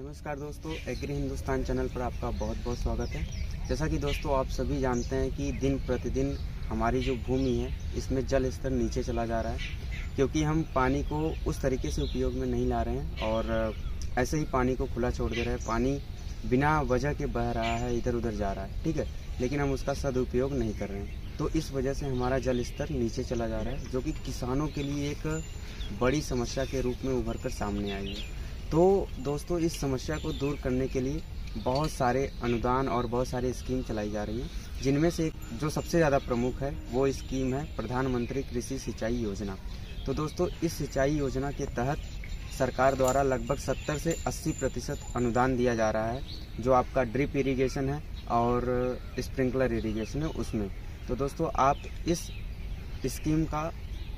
नमस्कार दोस्तों, agree Hindustan channel पर आपका बहुत बहुत स्वागत है। जैसा कि दोस्तों, आप सभी जानते हैं कि दिन प्रतिदिन हमारी जो भूमि है, इसमें जल स्तर नीचे चला जा रहा है, क्योंकि हम पानी को उस तरीके से उपयोग में नहीं ला रहे हैं और ऐसे ही पानी को खुला छोड़ दे रहे हैं। पानी बिना वजह के बह रहा है इधर उधर जा रहा है, ठीक है? लेकिन हम उसका सदुपयोग नहीं कर रहे हैं। तो इस वजह से हमारा जल स्तर नीचे चला जा रहा है, जो कि किसानों के लिए एक बड़ी समस्या के रूप में उभर कर सामने आई है। तो दोस्तों, इस समस्या को दूर करने के लिए बहुत सारे अनुदान और बहुत सारे स्कीम चलाई जा रही हैं, जिनमें से जो सबसे ज़्यादा प्रमुख है, वो स्कीम है प्रधानमंत्री कृषि सिंचाई योजना। तो दोस्तों, इस सिंचाई योजना के तहत सरकार द्वारा लगभग 70 से 80 प्रतिशत अनुदान दिया जा रहा है, जो आपका ड्रिप इरिगेशन है और स्प्रिंकलर इरिगेशन है उसमें। तो दोस्तों, आप इस स्कीम का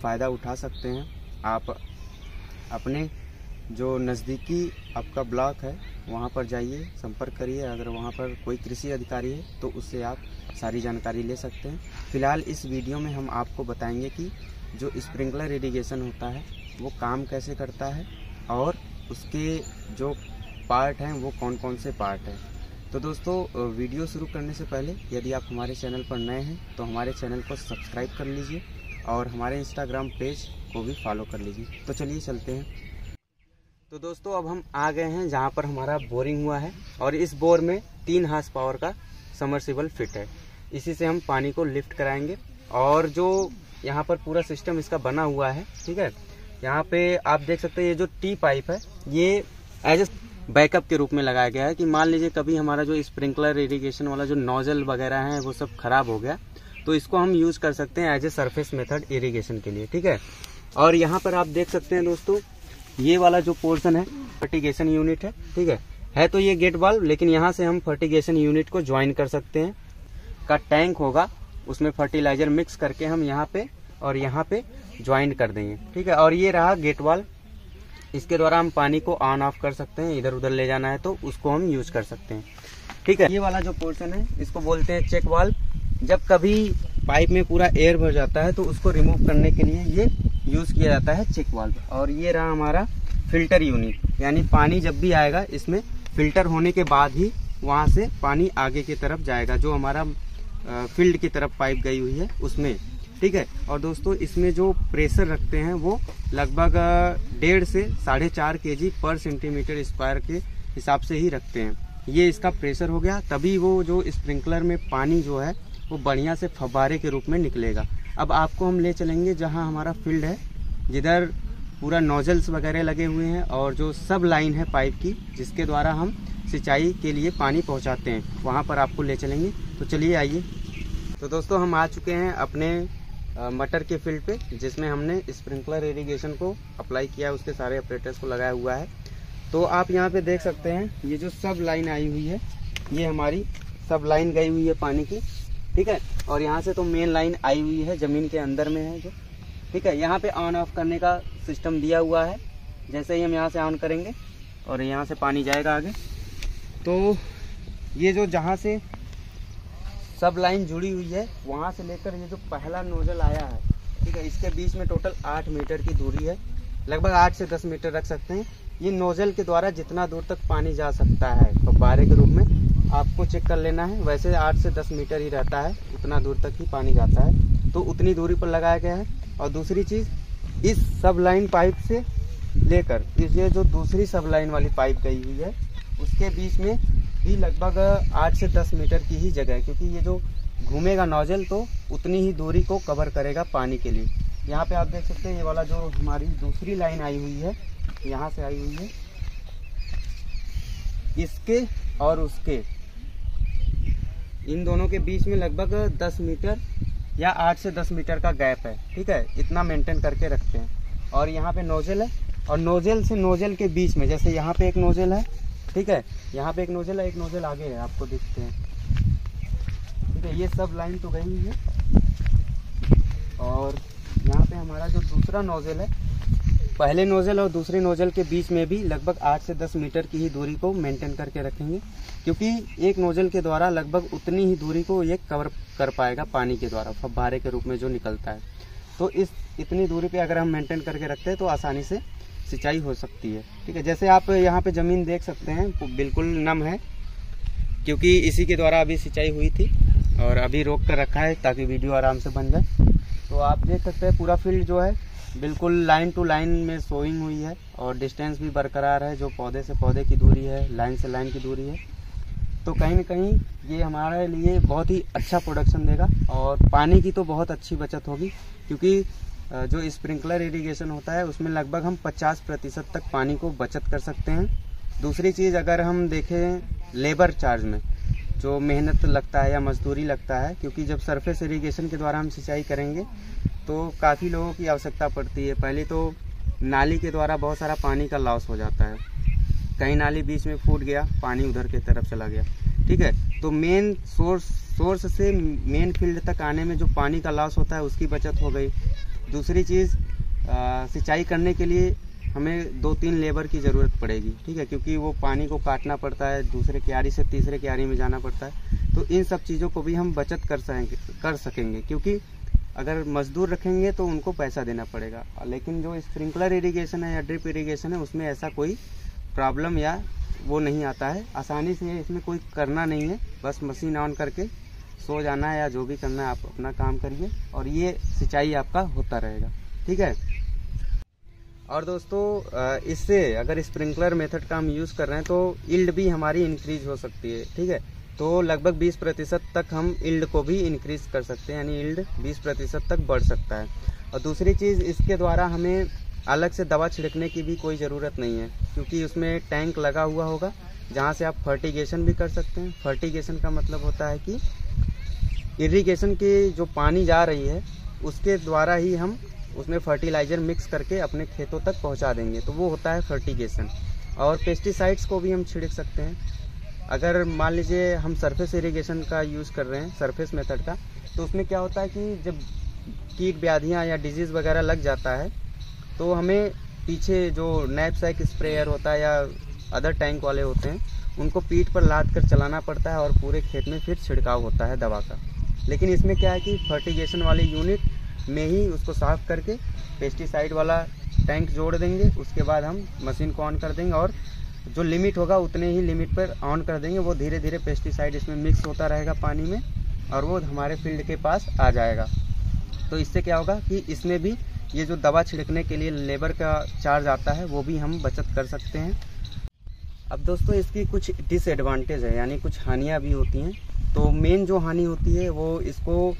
फ़ायदा उठा सकते हैं। आप अपने जो नज़दीकी आपका ब्लॉक है, वहाँ पर जाइए, संपर्क करिए। अगर वहाँ पर कोई कृषि अधिकारी है तो उससे आप सारी जानकारी ले सकते हैं। फ़िलहाल इस वीडियो में हम आपको बताएँगे कि जो स्प्रिंकलर इरिगेशन होता है, वो काम कैसे करता है और उसके जो पार्ट हैं, वो कौन कौन से पार्ट हैं। तो दोस्तों, वीडियो शुरू करने से पहले, यदि आप हमारे चैनल पर नए हैं तो हमारे चैनल को सब्सक्राइब कर लीजिए और हमारे इंस्टाग्राम पेज को भी फॉलो कर लीजिए। तो चलिए चलते हैं। तो दोस्तों, अब हम आ गए हैं जहाँ पर हमारा बोरिंग हुआ है और इस बोर में तीन हाथ पावर का समरसिबल फिट है। इसी से हम पानी को लिफ्ट कराएँगे और जो यहाँ पर पूरा सिस्टम इसका बना हुआ है, ठीक है? यहाँ पे आप देख सकते हैं ये जो टी पाइप है, ये एज ए बैकअप के रूप में लगाया गया है कि मान लीजिए कभी हमारा जो स्प्रिंकलर इरिगेशन वाला जो नोजल वगैरह है, वो सब खराब हो गया तो इसको हम यूज़ कर सकते हैं as a surface method irrigation के लिए, ठीक है? और यहाँ पर आप देख सकते हैं दोस्तों ये वाला जो पोर्शन है फर्टिगेशन यूनिट है, ठीक है? है तो ये गेट वाल्व लेकिन यहाँ से हम फर्टिगेशन यूनिट को ज्वाइन कर सकते हैं। का टैंक होगा, उसमें फर्टिलाइज़र मिक्स करके हम यहाँ पे और यहाँ पे ज्वाइन कर देंगे, ठीक है? और ये रहा गेट वाल्व इसके द्वारा हम पानी को ऑन ऑफ़ कर सकते हैं, इधर उधर ले जाना है तो उसको हम यूज़ कर सकते हैं, ठीक है? ये वाला जो पोर्शन है, इसको बोलते हैं चेक वाल्व जब कभी पाइप में पूरा एयर भर जाता है तो उसको रिमूव करने के लिए ये यूज़ किया जाता है चेक वाल्व और ये रहा हमारा फ़िल्टर यूनिट यानी पानी जब भी आएगा, इसमें फ़िल्टर होने के बाद ही वहाँ से पानी आगे की तरफ़ जाएगा, जो हमारा फ़ील्ड की तरफ़ पाइप गई हुई है, उसमें। ठीक है? और दोस्तों, इसमें जो प्रेशर रखते हैं, वो लगभग डेढ़ से साढ़े चार के जी पर सेंटीमीटर स्क्वायर के हिसाब से ही रखते हैं। ये इसका प्रेशर हो गया, तभी वो जो स्प्रिंकलर में पानी जो है वो बढ़िया से फव्वारे के रूप में निकलेगा। अब आपको हम ले चलेंगे जहाँ हमारा फ़ील्ड है, जिधर पूरा नोजल्स वगैरह लगे हुए हैं और जो सब लाइन है पाइप की, जिसके द्वारा हम सिंचाई के लिए पानी पहुँचाते हैं। वहाँ पर आपको ले चलेंगे। तो चलिए आइए। तो दोस्तों, हम आ चुके हैं अपने मटर के फ़ील्ड पे, जिसमें हमने स्प्रिंकलर इरिगेशन को अप्लाई किया है। उसके सारे ऑपरेटर्स को लगाया हुआ है। तो आप यहाँ पे देख सकते हैं, ये जो सब लाइन आई हुई है, ये हमारी सब लाइन गई हुई है पानी की। ठीक है? और यहाँ से तो मेन लाइन आई हुई है, ज़मीन के अंदर में है जो। ठीक है? यहाँ पे ऑन ऑफ़ करने का सिस्टम दिया हुआ है। जैसे ही हम यहाँ से ऑन करेंगे और यहाँ से पानी जाएगा आगे तो ये जो जहाँ से सब लाइन जुड़ी हुई है, वहाँ से लेकर ये जो पहला नोजल आया है, ठीक है? इसके बीच में टोटल आठ मीटर की दूरी है। लगभग आठ से दस मीटर रख सकते हैं। ये नोजल के द्वारा जितना दूर तक पानी जा सकता है, फब्बारे के रूप में। आपको चेक कर लेना है। वैसे आठ से दस मीटर ही रहता है, उतना दूर तक ही पानी जाता है। तो उतनी दूरी पर लगाया गया है। और दूसरी चीज़, इस सब लाइन पाइप से लेकर, ये जो दूसरी सब लाइन वाली पाइप गई हुई है, उसके बीच में भी लगभग आठ से दस मीटर की ही जगह है। क्योंकि ये जो घूमेगा नोजल तो उतनी ही दूरी को कवर करेगा पानी के लिए। यहाँ पे आप देख सकते हैं, ये वाला जो हमारी दूसरी लाइन आई हुई है, यहाँ से आई हुई है। इसके और उसके। इन दोनों के बीच में लगभग 10 मीटर या 8 से 10 मीटर का गैप है, ठीक है? इतना मेंटेन करके रखते हैं। और यहाँ पे नोजल है, और नोजल से नोजल के बीच में, जैसे यहाँ पे एक नोजल है, ठीक है? यहाँ पे एक नोजल है, एक नोजल आगे है, आपको दिखते हैं। ठीक है, ये सब लाइन तो गई है। और यहाँ पे हमारा जो दूसरा नोजल है, पहले नोजल और दूसरे नोजल के बीच में भी लगभग आठ से 10 मीटर की ही दूरी को मेंटेन करके रखेंगे। क्योंकि एक नोजल के द्वारा लगभग उतनी ही दूरी को ये कवर कर पाएगा पानी के द्वारा फब्बारे के रूप में जो निकलता है। तो इस, इतनी दूरी पे अगर हम मेंटेन करके रखते हैं तो आसानी से सिंचाई हो सकती है। ठीक है, जैसे आप यहाँ पे ज़मीन देख सकते हैं बिल्कुल नम है, क्योंकि इसी के द्वारा अभी सिंचाई हुई थी और अभी रोक कर रखा है ताकि वीडियो आराम से बन जाए। तो आप देख सकते हैं पूरा फ़ील्ड जो है, बिल्कुल लाइन टू लाइन में सोइंग हुई है और डिस्टेंस भी बरकरार है, जो पौधे से पौधे की दूरी है लाइन से लाइन की दूरी है। तो कहीं ना कहीं ये हमारे लिए बहुत ही अच्छा प्रोडक्शन देगा और पानी की तो बहुत अच्छी बचत होगी, क्योंकि जो स्प्रिंकलर इरिगेशन होता है, उसमें लगभग हम 50 प्रतिशत तक पानी को बचत कर सकते हैं। दूसरी चीज़, अगर हम देखें लेबर चार्ज में, जो मेहनत लगता है या मजदूरी लगता है, क्योंकि जब सरफेस इरिगेशन के द्वारा हम सिंचाई करेंगे तो काफ़ी लोगों की आवश्यकता पड़ती है। पहले तो नाली के द्वारा बहुत सारा पानी का लॉस हो जाता है। कहीं नाली बीच में फूट गया, पानी उधर की तरफ़ चला गया। ठीक है? तो मेन सोर्स सोर्स से मेन फ़ील्ड तक आने में जो पानी का लॉस होता है, उसकी बचत हो गई। दूसरी चीज़ सिंचाई करने के लिए हमें दो तीन लेबर की ज़रूरत पड़ेगी। ठीक है? क्योंकि वो पानी को काटना पड़ता है, दूसरे क्यारी से तीसरे क्यारी में जाना पड़ता है। तो इन सब चीज़ों को भी हम बचत कर सकेंगे कर सकेंगे। क्योंकि अगर मजदूर रखेंगे तो उनको पैसा देना पड़ेगा। लेकिन जो स्प्रिंकलर इरिगेशन है या ड्रिप इरिगेशन है, उसमें ऐसा कोई प्रॉब्लम या वो नहीं आता है। आसानी से इसमें कोई करना नहीं है। बस मशीन ऑन करके सो जाना है या जो भी करना है, आप अपना काम करिए और ये सिंचाई आपका होता रहेगा। ठीक है? और दोस्तों इससे अगर स्प्रिंकलर मेथड का हम यूज़ कर रहे हैं तो इल्ड भी हमारी इंक्रीज हो सकती है। ठीक है? तो लगभग 20 प्रतिशत तक हम इल्ड को भी इंक्रीज कर सकते हैं, यानी इल्ड 20 प्रतिशत तक बढ़ सकता है। और दूसरी चीज़, इसके द्वारा हमें अलग से दवा छिड़कने की भी कोई ज़रूरत नहीं है, क्योंकि उसमें टैंक लगा हुआ होगा, जहाँ से आप फर्टिगेशन भी कर सकते हैं। फर्टिगेशन का मतलब होता है कि इरीगेशन की जो पानी जा रही है, उसके द्वारा ही हम उसमें फर्टिलाइज़र मिक्स करके अपने खेतों तक पहुँचा देंगे। तो वो होता है फर्टिगेशन। और पेस्टिसाइड्स को भी हम छिड़क सकते हैं। अगर मान लीजिए हम सरफेस इरिगेशन का यूज़ कर रहे हैं, सरफेस मेथड का तो उसमें क्या होता है कि जब कीट, व्याधियाँ या डिज़ीज़ वगैरह लग जाता है तो हमें पीछे जो नैपसैक स्प्रेयर होता है या अदर टैंक वाले होते हैं, उनको पीठ पर लाद कर चलाना पड़ता है और पूरे खेत में फिर छिड़काव होता है दवा का। लेकिन इसमें क्या है कि फर्टिगेशन वाले यूनिट में ही उसको साफ़ करके पेस्टिसाइड वाला टैंक जोड़ देंगे, उसके बाद हम मशीन को ऑन कर देंगे और जो लिमिट होगा उतने ही लिमिट पर ऑन कर देंगे, वो धीरे धीरे पेस्टिसाइड इसमें मिक्स होता रहेगा पानी में और वो हमारे फ़ील्ड के पास आ जाएगा। तो इससे क्या होगा कि इसमें भी ये जो दवा छिड़कने के लिए लेबर का चार्ज आता है, वो भी हम बचत कर सकते हैं। अब दोस्तों, इसकी कुछ डिसएडवांटेज है, यानी कुछ हानियाँ भी होती हैं। तो मेन जो हानि होती है, वो इसको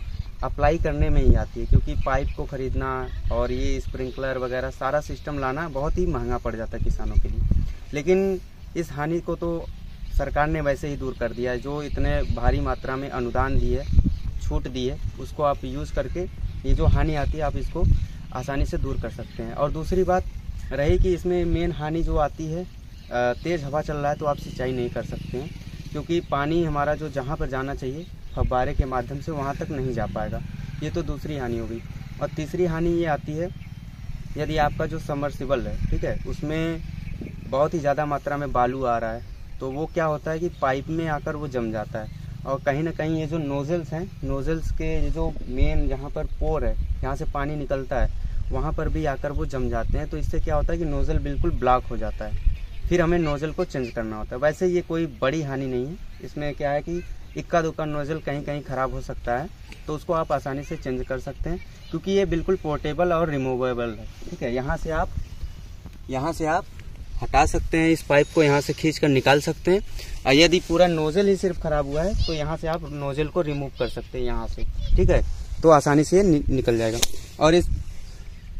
अप्लाई करने में ही आती है, क्योंकि पाइप को ख़रीदना और ये स्प्रिंकलर वगैरह, सारा सिस्टम लाना बहुत ही महँगा पड़ जाता है किसानों के लिए। लेकिन इस हानि को तो सरकार ने वैसे ही दूर कर दिया है। जो इतने भारी मात्रा में अनुदान दिए छूट दी है, उसको आप यूज़ करके ये जो हानि आती है, आप इसको आसानी से दूर कर सकते हैं। और दूसरी बात रही कि इसमें मेन हानि जो आती है तेज़ हवा चल रहा है तो आप सिंचाई नहीं कर सकते हैं, क्योंकि पानी हमारा जो जहाँ पर जाना चाहिए फब्बारे के माध्यम से वहाँ तक नहीं जा पाएगा। ये तो दूसरी हानि होगी और तीसरी हानि ये आती है, यदि आपका जो समरसिबल है, ठीक है, उसमें बहुत ही ज़्यादा मात्रा में बालू आ रहा है तो वो क्या होता है कि पाइप में आकर वो जम जाता है। और कहीं ना कहीं ये जो नोज़ल्स हैं नोज़ल्स के जो मेन जहाँ पर पोर है, यहाँ से पानी निकलता है वहाँ पर भी आकर वो जम जाते हैं तो इससे क्या होता है कि नोज़ल बिल्कुल ब्लॉक हो जाता है। फिर हमें नोज़ल को चेंज करना होता है। वैसे ये कोई बड़ी हानि नहीं है। इसमें क्या है कि इक्का दुक्का नोजल कहीं कहीं ख़राब हो सकता है तो उसको आप आसानी से चेंज कर सकते हैं, क्योंकि ये बिल्कुल पोर्टेबल और रिमूवेबल है। ठीक है, यहाँ से आप, यहाँ से आप हटा सकते हैं इस पाइप को, यहाँ से खींच कर निकाल सकते हैं। और यदि पूरा नोजल ही सिर्फ़ खराब हुआ है तो यहाँ से आप नोजल को रिमूव कर सकते हैं, यहाँ से। ठीक है तो आसानी से ये निकल जाएगा। और इस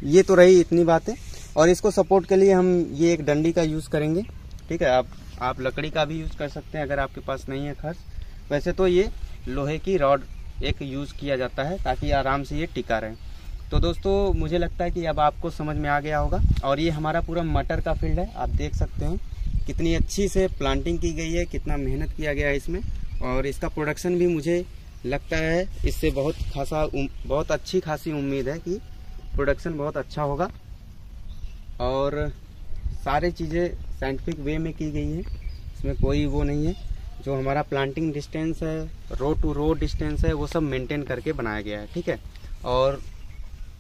ये तो रही इतनी बातें। और इसको सपोर्ट के लिए हम ये एक डंडी का यूज़ करेंगे। ठीक है, आप आप लकड़ी का भी यूज़ कर सकते हैं अगर आपके पास नहीं है खर्च। वैसे तो ये लोहे की रॉड एक यूज़ किया जाता है ताकि आराम से ये टिका रहे। तो दोस्तों, मुझे लगता है कि अब आपको समझ में आ गया होगा। और ये हमारा पूरा मटर का फ़ील्ड है। आप देख सकते हैं कितनी अच्छी से प्लांटिंग की गई है, कितना मेहनत किया गया है इसमें। और इसका प्रोडक्शन भी मुझे लगता है इससे बहुत खासा बहुत अच्छी खासी उम्मीद है कि प्रोडक्शन बहुत अच्छा होगा और सारे चीज़ें साइंटिफिक वे में की गई है। इसमें कोई वो नहीं है। जो हमारा प्लांटिंग डिस्टेंस है रो टू रो डिस्टेंस है, वो सब मेंटेन करके बनाया गया है, ठीक है? और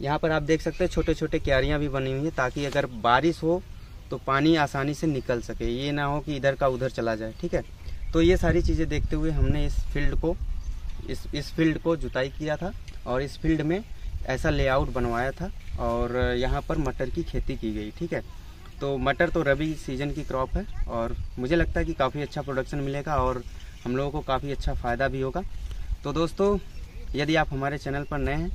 यहाँ पर आप देख सकते हैं छोटे छोटे क्यारियाँ भी बनी हुई हैं ताकि अगर बारिश हो तो पानी आसानी से निकल सके। ये ना हो कि इधर का उधर चला जाए, ठीक है? तो ये सारी चीज़ें देखते हुए हमने इस फ़ील्ड को, इस इस फ़ील्ड को जुताई किया था और इस फ़ील्ड में ऐसा लेआउट बनवाया था और यहाँ पर मटर की खेती की गई, ठीक है? तो मटर तो रबी सीज़न की क्रॉप है और मुझे लगता है कि काफ़ी अच्छा प्रोडक्शन मिलेगा और हम लोगों को काफ़ी अच्छा फ़ायदा भी होगा। तो दोस्तों, यदि आप हमारे चैनल पर नए हैं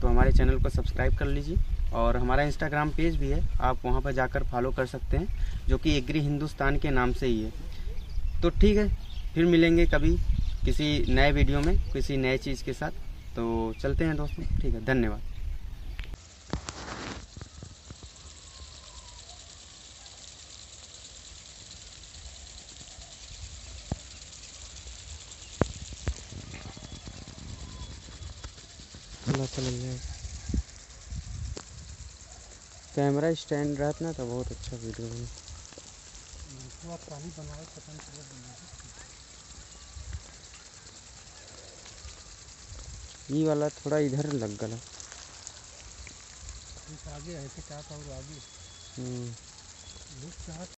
तो हमारे चैनल को सब्सक्राइब कर लीजिए और हमारा इंस्टाग्राम पेज भी है, आप वहाँ पर जाकर फॉलो कर सकते हैं, जो कि एग्री हिंदुस्तान के नाम से ही है। तो ठीक है, फिर मिलेंगे कभी किसी नए वीडियो में, किसी नए चीज़ के साथ। तो चलते हैं दोस्तों ठीक है धन्यवाद। चला चल जाए कैमरा स्टैंड रहता ना तो बहुत अच्छा वीडियो बने पानी बनाओ पता नहीं चला बना ये वाला थोड़ा इधर लग गया आगे ऐसे आगे। हम्म।